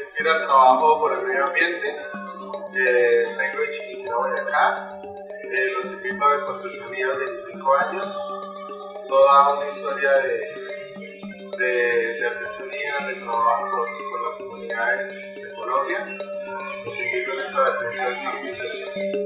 me inspira el trabajo por el medio ambiente. Eh, vengo de Chiquinquirá, Boyacá. Eh, los invito a Descortesanía 25 años. Toda una historia de, de, de artesanía, de trabajo con, con las comunidades de Colombia. Los invito a esta versión que está muy.